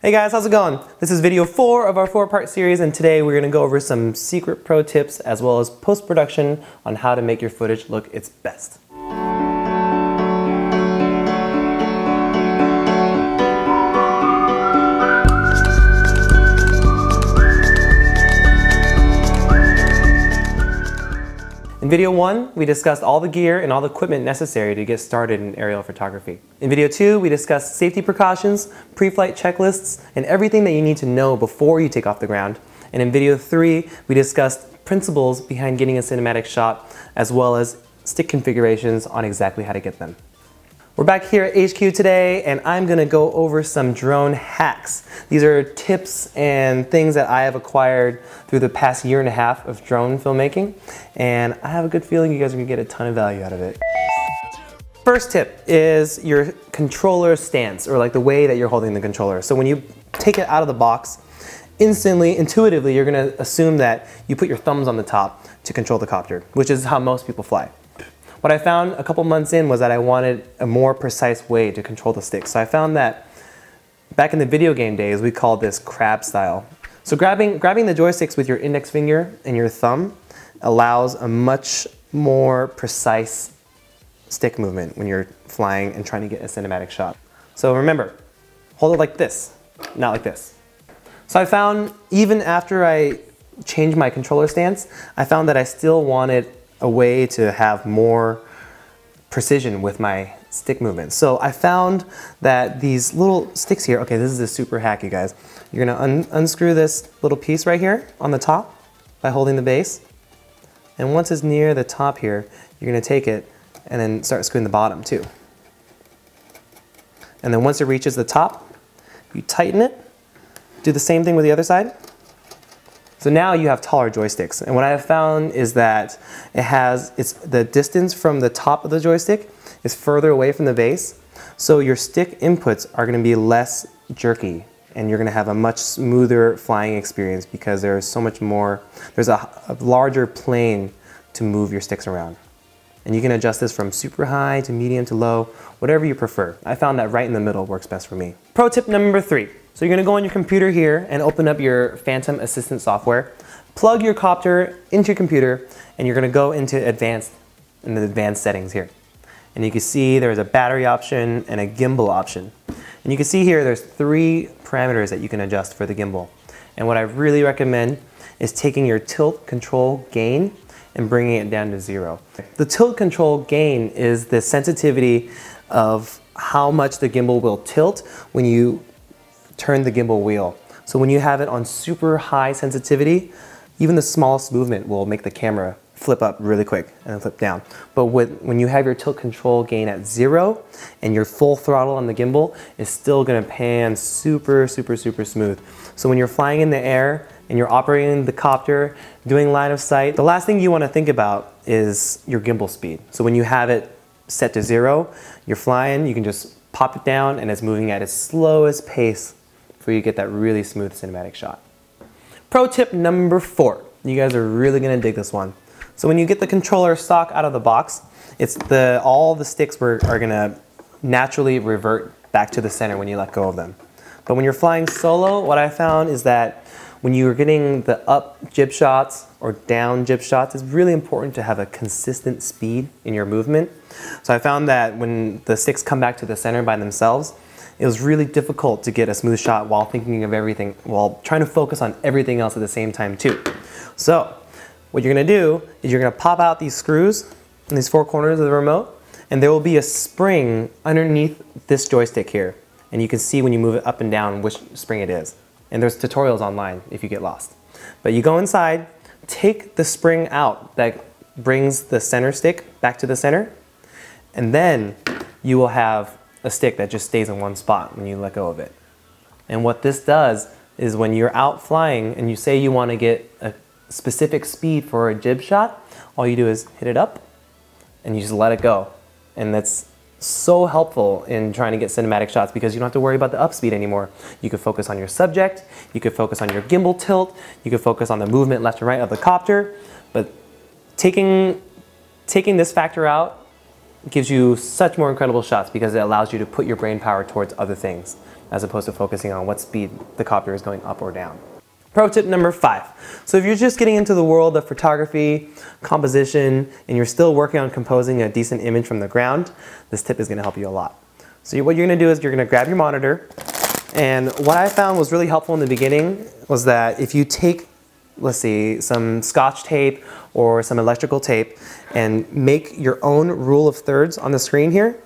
Hey guys, how's it going? This is video four of our four part series and today we're gonna go over some secret pro tips as well as post-production on how to make your footage look its best. In video one, we discussed all the gear and all the equipment necessary to get started in aerial photography. In video two, we discussed safety precautions, pre-flight checklists, and everything that you need to know before you take off the ground. And in video three, we discussed principles behind getting a cinematic shot, as well as stick configurations on exactly how to get them. We're back here at HQ today and I'm gonna go over some drone hacks. These are tips and things that I have acquired through the past year and a half of drone filmmaking and I have a good feeling you guys are gonna get a ton of value out of it. First tip is your controller stance or like the way that you're holding the controller. So when you take it out of the box, instantly, intuitively, you're gonna assume that you put your thumbs on the top to control the copter, which is how most people fly. What I found a couple months in was that I wanted a more precise way to control the stick. So I found that back in the video game days, we called this crab style. So grabbing, grabbing the joysticks with your index finger and your thumb allows a much more precise stick movement when you're flying and trying to get a cinematic shot. So remember, hold it like this, not like this. So I found even after I changed my controller stance, I found that I still wanted a way to have more precision with my stick movements. So I found that these little sticks here, okay, this is a super hack, you guys. You're gonna un unscrew this little piece right here on the top by holding the base. And once it's near the top here, you're gonna take it and then start screwing the bottom too. And then once it reaches the top, you tighten it. Do the same thing with the other side. So now you have taller joysticks. And what I have found is that it has, it's the distance from the top of the joystick is further away from the base. So your stick inputs are gonna be less jerky and you're gonna have a much smoother flying experience because there's so much more, there's a, a larger plane to move your sticks around. And you can adjust this from super high to medium to low, whatever you prefer. I found that right in the middle works best for me. Pro tip number three, so you're gonna go on your computer here and open up your Phantom Assistant software, plug your copter into your computer, and you're gonna go into advanced, in the advanced settings here. And you can see there's a battery option and a gimbal option. And you can see here there's three parameters that you can adjust for the gimbal. And what I really recommend is taking your tilt control gain and bringing it down to zero. The tilt control gain is the sensitivity of how much the gimbal will tilt when you turn the gimbal wheel. So when you have it on super high sensitivity, even the smallest movement will make the camera flip up really quick and flip down. But with, when you have your tilt control gain at zero and your full throttle on the gimbal, it's still gonna pan super, super, super smooth. So when you're flying in the air and you're operating the copter, doing line of sight, the last thing you wanna think about is your gimbal speed. So when you have it set to zero, you're flying, you can just pop it down and it's moving at its slowest pace for you get that really smooth cinematic shot. Pro tip number four. You guys are really gonna dig this one. So when you get the controller stock out of the box, it's the all the sticks were, are gonna naturally revert back to the center when you let go of them. But when you're flying solo, what I found is that when you're getting the up jib shots or down jib shots, it's really important to have a consistent speed in your movement. So I found that when the sticks come back to the center by themselves, it was really difficult to get a smooth shot while thinking of everything, while trying to focus on everything else at the same time too. So what you're gonna do is you're gonna pop out these screws in these four corners of the remote, and there will be a spring underneath this joystick here. And you can see when you move it up and down which spring it is. And there's tutorials online if you get lost. But you go inside, take the spring out that brings the center stick back to the center, and then you will have a stick that just stays in one spot when you let go of it. And what this does is when you're out flying and you say you want to get a specific speed for a jib shot, all you do is hit it up and you just let it go. And that's so helpful in trying to get cinematic shots because you don't have to worry about the up speed anymore. You can focus on your subject, you can focus on your gimbal tilt, you can focus on the movement left and right of the copter, but taking, taking this factor out gives you such more incredible shots because it allows you to put your brain power towards other things. as opposed to focusing on what speed the copter is going up or down. Pro tip number five. So if you're just getting into the world of photography, composition, and you're still working on composing a decent image from the ground, this tip is gonna help you a lot. So what you're gonna do is you're gonna grab your monitor, and what I found was really helpful in the beginning was that if you take, let's see, some scotch tape or some electrical tape and make your own rule of thirds on the screen here,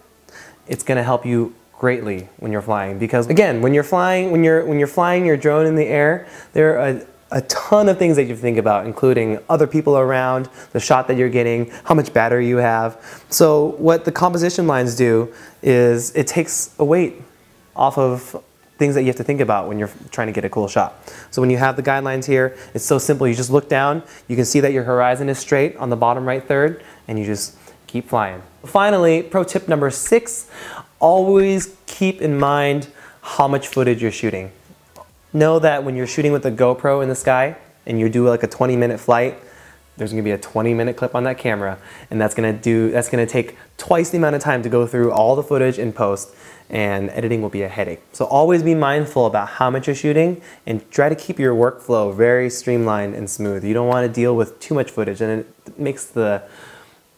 it's gonna help you greatly when you're flying. Because again when you're flying when you're when you're flying your drone in the air there are a, a ton of things that you think about including other people around the shot that you're getting how much battery you have. So what the composition lines do is it takes a weight off of things that you have to think about when you're trying to get a cool shot. So when you have the guidelines here, it's so simple. You just look down, you can see that your horizon is straight on the bottom right third, and you just keep flying. Finally, pro tip number six, always keep in mind how much footage you're shooting. Know that when you're shooting with a GoPro in the sky and you do like a 20 minute flight, there's gonna be a 20 minute clip on that camera and that's gonna do that's gonna take twice the amount of time to go through all the footage in post and editing will be a headache. So always be mindful about how much you're shooting and try to keep your workflow very streamlined and smooth. You don't want to deal with too much footage and it makes the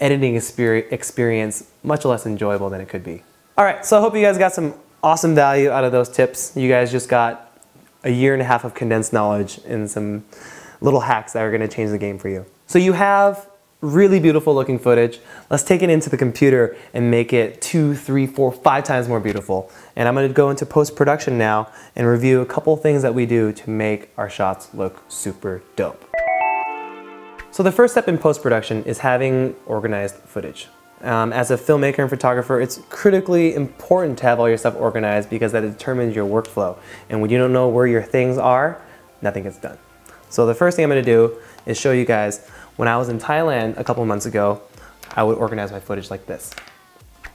editing experience much less enjoyable than it could be. All right, so I hope you guys got some awesome value out of those tips. You guys just got a year and a half of condensed knowledge and some little hacks that are gonna change the game for you. So you have really beautiful looking footage. Let's take it into the computer and make it two, three, four, five times more beautiful. And I'm gonna go into post-production now and review a couple things that we do to make our shots look super dope. So the first step in post-production is having organized footage. Um, as a filmmaker and photographer, it's critically important to have all your stuff organized because that determines your workflow. And when you don't know where your things are, nothing gets done. So the first thing I'm gonna do is show you guys, when I was in Thailand a couple months ago, I would organize my footage like this.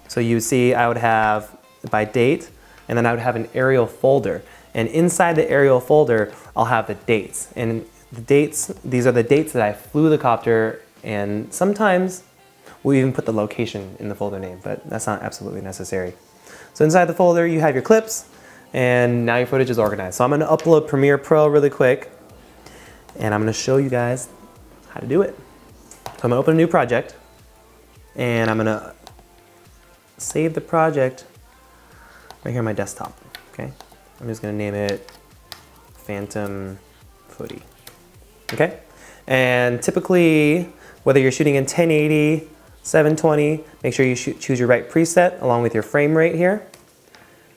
So you see I would have by date, and then I would have an aerial folder. And inside the aerial folder, I'll have the dates. And the dates, these are the dates that I flew the copter and sometimes we'll even put the location in the folder name, but that's not absolutely necessary. So inside the folder, you have your clips and now your footage is organized. So I'm gonna upload Premiere Pro really quick and I'm gonna show you guys how to do it. So I'm gonna open a new project and I'm gonna save the project right here on my desktop, okay? I'm just gonna name it Phantom Footy. Okay? And typically, whether you're shooting in 1080, 720, make sure you choose your right preset along with your frame rate here.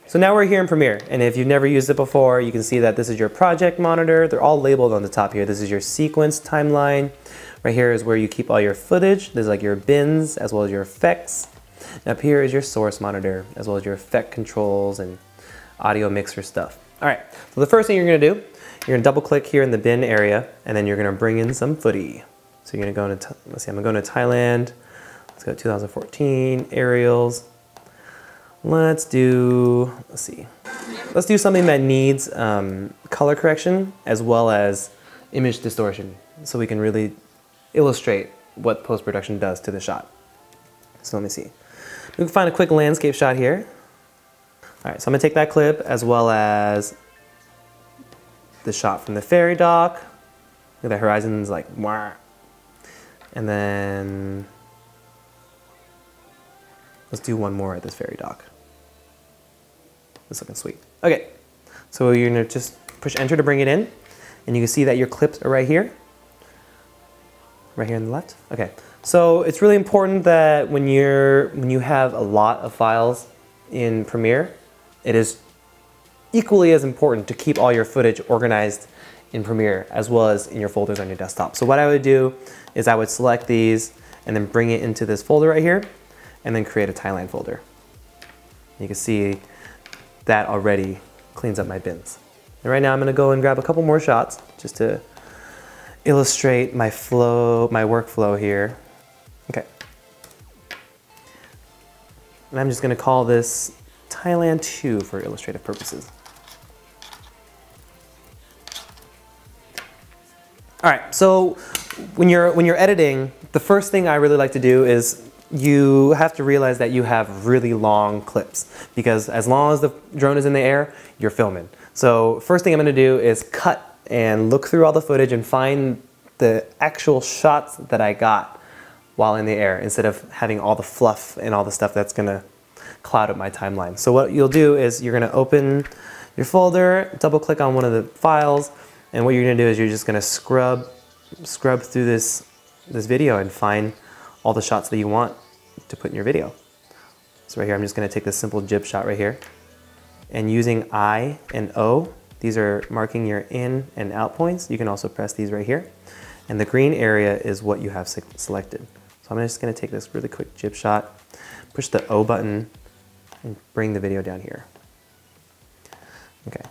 So now we're here in Premiere, and if you've never used it before, you can see that this is your project monitor. They're all labeled on the top here. This is your sequence timeline. Right here is where you keep all your footage. There's like your bins as well as your effects. And up here is your source monitor as well as your effect controls and audio mixer stuff. All right, so the first thing you're gonna do you're gonna double click here in the bin area and then you're gonna bring in some footy. So you're gonna go into, let's see, I'm gonna go to Thailand. Let's go 2014, aerials. Let's do, let's see. Let's do something that needs um, color correction as well as image distortion so we can really illustrate what post-production does to the shot. So let me see. We can find a quick landscape shot here. All right, so I'm gonna take that clip as well as the shot from the ferry dock. Look at the horizon's like, Wah. and then let's do one more at this ferry dock. It's looking sweet. Okay, so you're gonna just push enter to bring it in, and you can see that your clips are right here, right here on the left. Okay, so it's really important that when you're when you have a lot of files in Premiere, it is equally as important to keep all your footage organized in Premiere as well as in your folders on your desktop. So what I would do is I would select these and then bring it into this folder right here and then create a Thailand folder. You can see that already cleans up my bins. And right now I'm gonna go and grab a couple more shots just to illustrate my flow, my workflow here. Okay. And I'm just gonna call this Thailand 2 for illustrative purposes. All right, so when you're, when you're editing, the first thing I really like to do is you have to realize that you have really long clips because as long as the drone is in the air, you're filming. So first thing I'm gonna do is cut and look through all the footage and find the actual shots that I got while in the air instead of having all the fluff and all the stuff that's gonna cloud up my timeline. So what you'll do is you're gonna open your folder, double click on one of the files, and what you're gonna do is you're just gonna scrub, scrub through this, this video and find all the shots that you want to put in your video. So right here, I'm just gonna take this simple jib shot right here. And using I and O, these are marking your in and out points. You can also press these right here. And the green area is what you have selected. So I'm just gonna take this really quick jib shot, push the O button, and bring the video down here. Okay.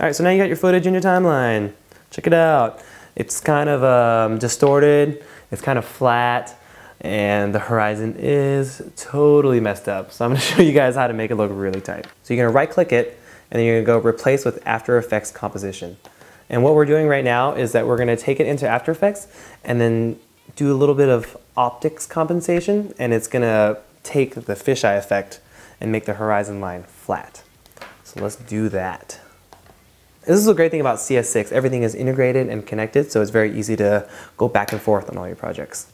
All right, so now you got your footage in your timeline. Check it out. It's kind of um, distorted, it's kind of flat, and the horizon is totally messed up. So I'm gonna show you guys how to make it look really tight. So you're gonna right click it, and then you're gonna go replace with After Effects composition. And what we're doing right now is that we're gonna take it into After Effects and then do a little bit of optics compensation and it's gonna take the fisheye effect and make the horizon line flat. So let's do that. This is a great thing about CS6. Everything is integrated and connected, so it's very easy to go back and forth on all your projects.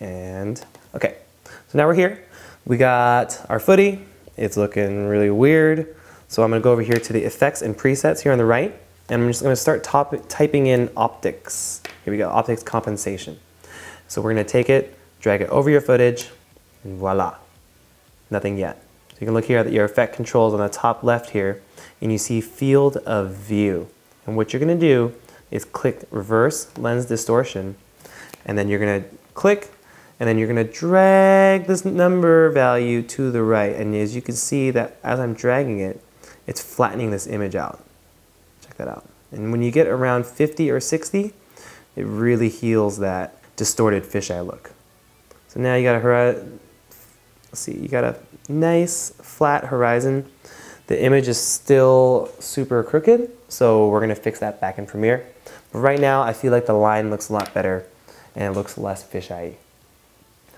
And, okay, so now we're here. We got our footy. It's looking really weird. So I'm gonna go over here to the effects and presets here on the right, and I'm just gonna start top, typing in optics. Here we go, optics compensation. So we're gonna take it, drag it over your footage, and voila, nothing yet. So you can look here at your effect controls on the top left here, and you see field of view. And what you're gonna do is click reverse lens distortion, and then you're gonna click, and then you're gonna drag this number value to the right. And as you can see that as I'm dragging it, it's flattening this image out. Check that out. And when you get around 50 or 60, it really heals that distorted fisheye look. So now you got a see, you got a nice flat horizon. The image is still super crooked, so we're gonna fix that back in Premiere. But right now, I feel like the line looks a lot better and it looks less fisheye.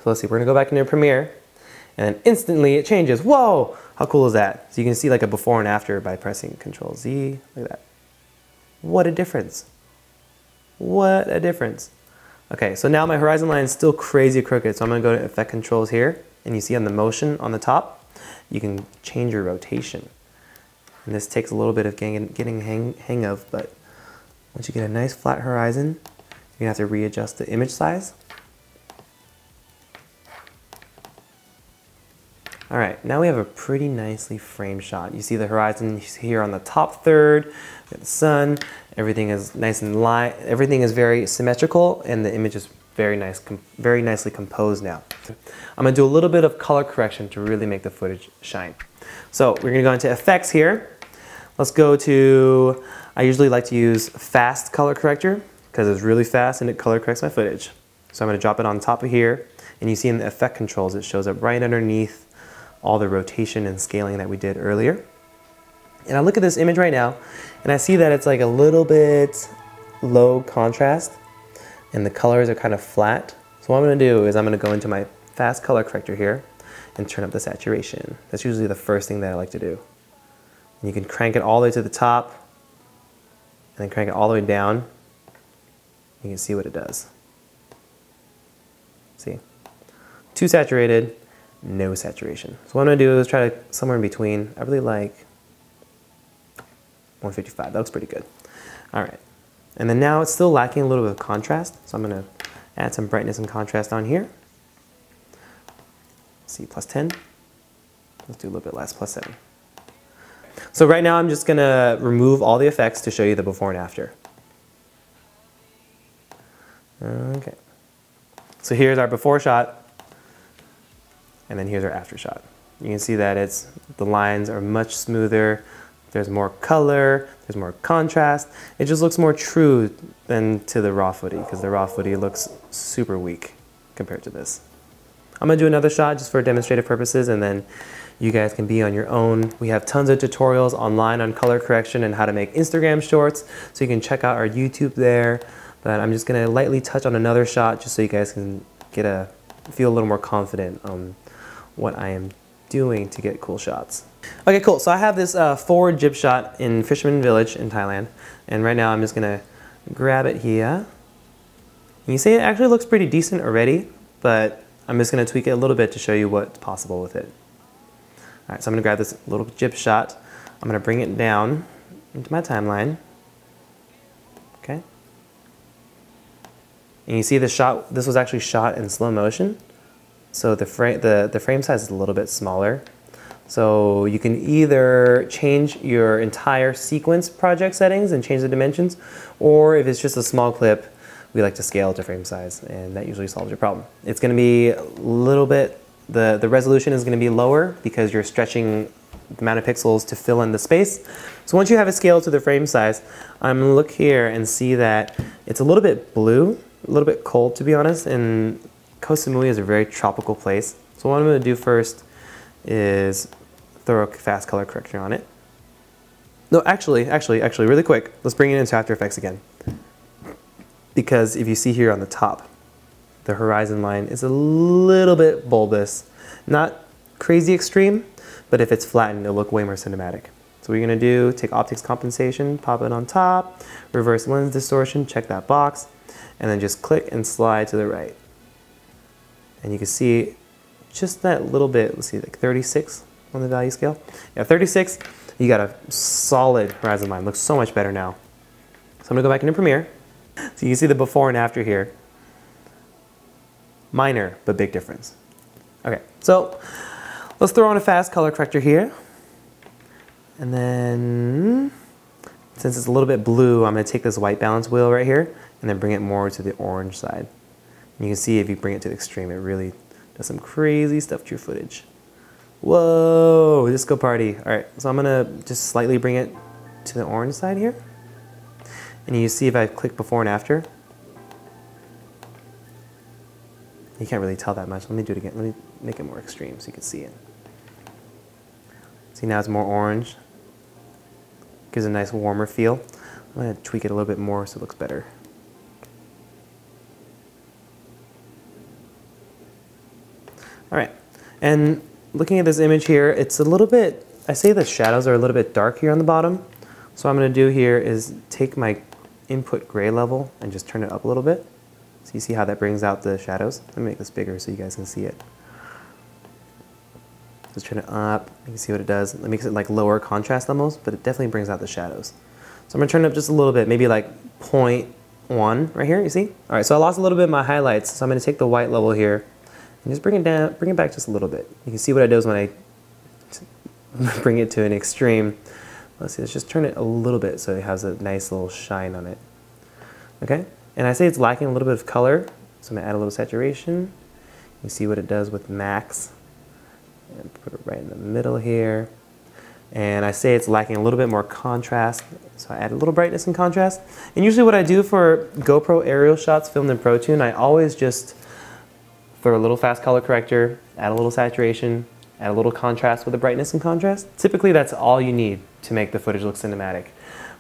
Let's see, we're gonna go back into Premiere and instantly it changes. Whoa, how cool is that? So you can see like a before and after by pressing Control Z, like that. What a difference. What a difference. Okay, so now my horizon line is still crazy crooked, so I'm gonna go to Effect Controls here, and you see on the motion on the top, you can change your rotation. And this takes a little bit of getting, getting hang, hang of, but once you get a nice flat horizon, you're gonna have to readjust the image size. All right, now we have a pretty nicely framed shot. You see the horizon here on the top third, the sun, Everything is nice and light. Everything is very symmetrical and the image is very nice, very nicely composed now. I'm gonna do a little bit of color correction to really make the footage shine. So we're gonna go into effects here. Let's go to, I usually like to use fast color corrector because it's really fast and it color corrects my footage. So I'm gonna drop it on top of here and you see in the effect controls, it shows up right underneath all the rotation and scaling that we did earlier. And I look at this image right now and I see that it's like a little bit low contrast and the colors are kind of flat. So what I'm gonna do is I'm gonna go into my fast color corrector here and turn up the saturation. That's usually the first thing that I like to do. And you can crank it all the way to the top and then crank it all the way down. You can see what it does. See? Too saturated, no saturation. So what I'm gonna do is try to somewhere in between. I really like 155. That looks pretty good. All right. And then now it's still lacking a little bit of contrast. So I'm going to add some brightness and contrast on here. See, plus 10. Let's do a little bit less, plus 7. So right now I'm just going to remove all the effects to show you the before and after. Okay. So here's our before shot. And then here's our after shot. You can see that it's the lines are much smoother. There's more color, there's more contrast. It just looks more true than to the raw footy because the raw footy looks super weak compared to this. I'm gonna do another shot just for demonstrative purposes and then you guys can be on your own. We have tons of tutorials online on color correction and how to make Instagram shorts. So you can check out our YouTube there. But I'm just gonna lightly touch on another shot just so you guys can get a feel a little more confident on what I am doing to get cool shots. Okay, cool. So I have this uh, forward jib shot in Fisherman Village in Thailand. And right now I'm just gonna grab it here. And you see it actually looks pretty decent already, but I'm just gonna tweak it a little bit to show you what's possible with it. All right, so I'm gonna grab this little jib shot. I'm gonna bring it down into my timeline. Okay. And you see the shot, this was actually shot in slow motion. So the frame, the, the frame size is a little bit smaller. So you can either change your entire sequence project settings and change the dimensions, or if it's just a small clip, we like to scale to frame size, and that usually solves your problem. It's gonna be a little bit, the, the resolution is gonna be lower because you're stretching the amount of pixels to fill in the space. So once you have it scaled to the frame size, I'm gonna look here and see that it's a little bit blue, a little bit cold to be honest, and Koh Samui is a very tropical place. So what I'm going to do first is throw a fast color correction on it. No, actually, actually, actually, really quick, let's bring it into After Effects again. Because if you see here on the top, the horizon line is a little bit bulbous. Not crazy extreme, but if it's flattened, it'll look way more cinematic. So what you're gonna do, take optics compensation, pop it on top, reverse lens distortion, check that box, and then just click and slide to the right. And you can see just that little bit, let's see, like 36 on the value scale. Yeah, 36, you got a solid horizon line. Looks so much better now. So I'm gonna go back into Premiere. So you can see the before and after here. Minor, but big difference. Okay, so let's throw on a fast color corrector here. And then, since it's a little bit blue, I'm gonna take this white balance wheel right here and then bring it more to the orange side. You can see if you bring it to the extreme, it really does some crazy stuff to your footage. Whoa, disco party. All right, so I'm gonna just slightly bring it to the orange side here. And you see if I click before and after. You can't really tell that much. Let me do it again. Let me make it more extreme so you can see it. See now it's more orange. Gives a nice warmer feel. I'm gonna tweak it a little bit more so it looks better. All right, and looking at this image here, it's a little bit, I say the shadows are a little bit dark here on the bottom. So what I'm gonna do here is take my input gray level and just turn it up a little bit. So you see how that brings out the shadows? Let me make this bigger so you guys can see it. Just turn it up, you can see what it does. It makes it like lower contrast levels, but it definitely brings out the shadows. So I'm gonna turn it up just a little bit, maybe like 0.1 right here, you see? All right, so I lost a little bit of my highlights, so I'm gonna take the white level here and just bring it down, bring it back just a little bit. You can see what it does when I bring it to an extreme. Let's see, let's just turn it a little bit so it has a nice little shine on it. Okay, and I say it's lacking a little bit of color, so I'm gonna add a little saturation. You see what it does with max. And put it right in the middle here. And I say it's lacking a little bit more contrast, so I add a little brightness and contrast. And usually what I do for GoPro aerial shots filmed in ProTune, I always just throw a little fast color corrector, add a little saturation, add a little contrast with the brightness and contrast. Typically that's all you need to make the footage look cinematic.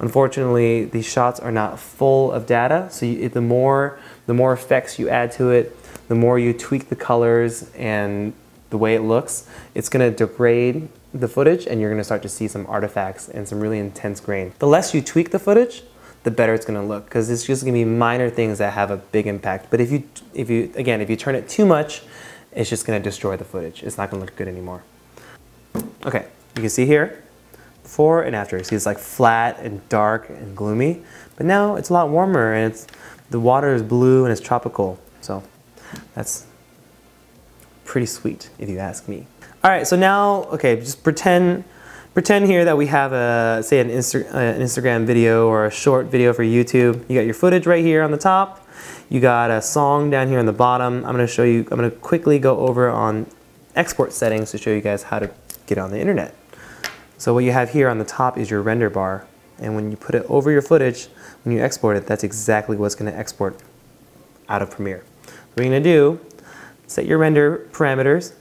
Unfortunately, these shots are not full of data, so you, the, more, the more effects you add to it, the more you tweak the colors and the way it looks, it's gonna degrade the footage and you're gonna start to see some artifacts and some really intense grain. The less you tweak the footage, the better it's going to look because it's just going to be minor things that have a big impact. But if you, if you, again, if you turn it too much, it's just going to destroy the footage. It's not going to look good anymore. Okay, you can see here, before and after. See, it's like flat and dark and gloomy, but now it's a lot warmer and it's, the water is blue and it's tropical. So that's pretty sweet if you ask me. All right, so now, okay, just pretend Pretend here that we have a, say an, Insta uh, an Instagram video or a short video for YouTube. You got your footage right here on the top. You got a song down here on the bottom. I'm gonna show you, I'm gonna quickly go over on export settings to show you guys how to get on the internet. So what you have here on the top is your render bar. And when you put it over your footage, when you export it, that's exactly what's gonna export out of Premiere. What you're gonna do, set your render parameters,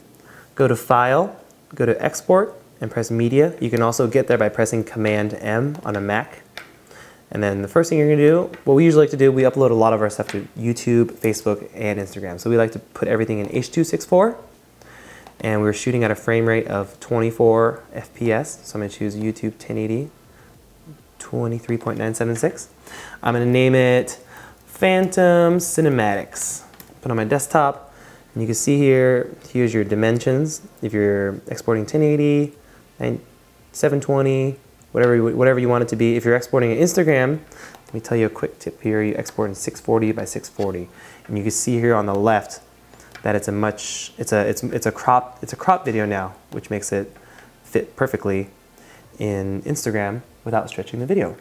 go to File, go to Export, and press media. You can also get there by pressing Command M on a Mac. And then the first thing you're gonna do, what we usually like to do, we upload a lot of our stuff to YouTube, Facebook, and Instagram. So we like to put everything in H.264. And we're shooting at a frame rate of 24 FPS. So I'm gonna choose YouTube 1080, 23.976. I'm gonna name it Phantom Cinematics. Put on my desktop, and you can see here, here's your dimensions. If you're exporting 1080, and 720, whatever, whatever you want it to be. If you're exporting an Instagram, let me tell you a quick tip here. You export in 640 by 640. And you can see here on the left that it's a much, it's a, it's, it's a crop, it's a crop video now, which makes it fit perfectly in Instagram without stretching the video.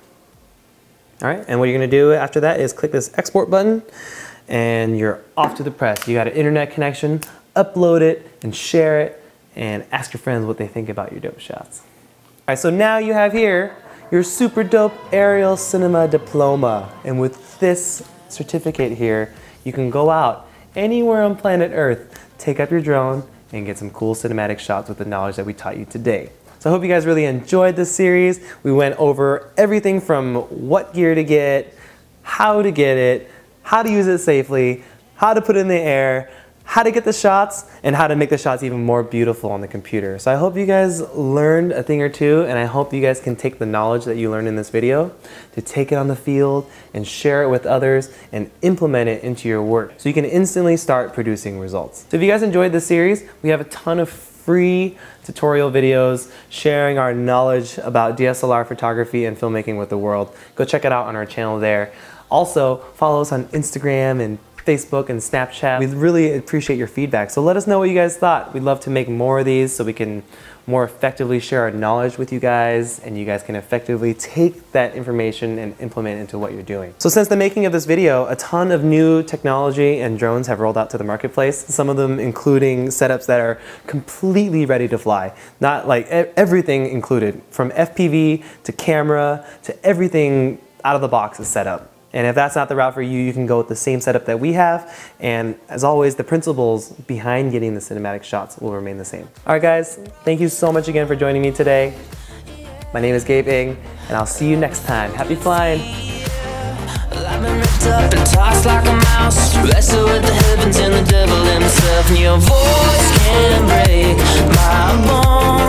All right, and what you're gonna do after that is click this export button and you're off to the press. You got an internet connection, upload it and share it and ask your friends what they think about your dope shots. All right, so now you have here your super dope aerial cinema diploma. And with this certificate here, you can go out anywhere on planet Earth, take up your drone, and get some cool cinematic shots with the knowledge that we taught you today. So I hope you guys really enjoyed this series. We went over everything from what gear to get, how to get it, how to use it safely, how to put it in the air, how to get the shots, and how to make the shots even more beautiful on the computer. So I hope you guys learned a thing or two, and I hope you guys can take the knowledge that you learned in this video to take it on the field and share it with others and implement it into your work so you can instantly start producing results. So if you guys enjoyed this series, we have a ton of free tutorial videos sharing our knowledge about DSLR photography and filmmaking with the world. Go check it out on our channel there. Also, follow us on Instagram and Facebook and Snapchat. We really appreciate your feedback. So let us know what you guys thought. We'd love to make more of these so we can more effectively share our knowledge with you guys and you guys can effectively take that information and implement into what you're doing. So since the making of this video, a ton of new technology and drones have rolled out to the marketplace, some of them including setups that are completely ready to fly. Not like everything included, from FPV to camera to everything out of the box is set up. And if that's not the route for you, you can go with the same setup that we have. And as always, the principles behind getting the cinematic shots will remain the same. All right, guys, thank you so much again for joining me today. My name is Gabe Ng, and I'll see you next time. Happy flying! up and like a mouse Wrestle with the heavens and the devil himself And your voice can break my bones